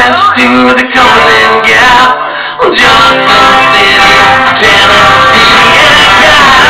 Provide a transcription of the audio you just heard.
to the Cumberland Gap. Johnson City, Tennessee, and I gotta.